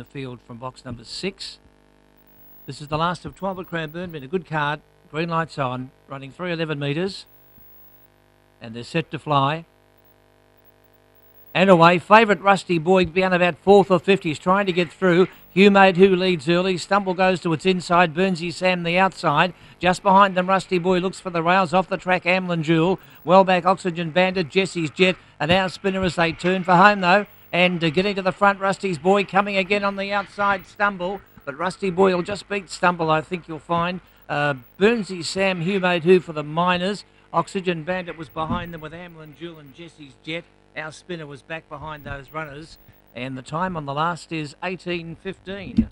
the field from box number six. This is the last of 12 at Cranbourne. Been a good card. Green lights on. Running 311 metres. And they're set to fly. And away, favourite Rusty Boy beyond about fourth or fifth. He's trying to get through. Hugh Made who leads early. Stumble goes to its inside. Burnsy Sam the outside. Just behind them, Rusty Boy looks for the rails off the track. Amlin Jewel. Well back, Oxygen Bandit. Jesse's Jet. And our spinner as they turn for home though. And uh, getting to the front, Rusty's Boy coming again on the outside. Stumble. But Rusty Boy will just beat Stumble, I think you'll find. Uh, Burnsy Sam who Made who for the minors. Oxygen Bandit was behind them with Amlin Jewel and Jesse's Jet. Our spinner was back behind those runners, and the time on the last is 18.15.